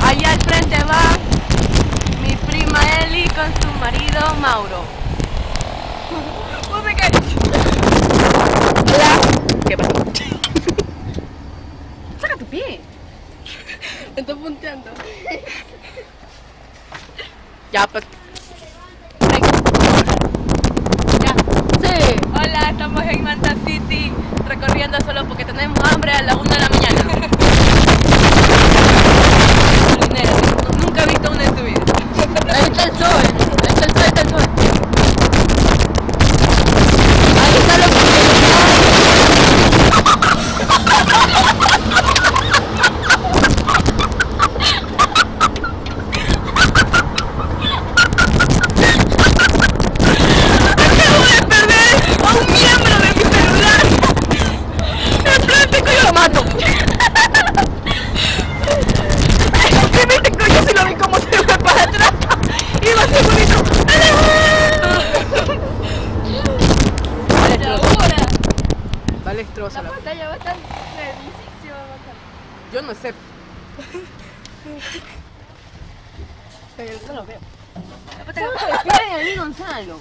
Allá al frente va mi prima Eli con su marido Mauro. ¡Música! Hola. ¿Qué? Saca tu pie. Estoy punteando. ya, pues. tenemos hambre a la una de la mañana. La, la pantalla va a estar redísima, Yo no sé. Pero yo no lo veo. La pantalla va a estar ahí, Gonzalo.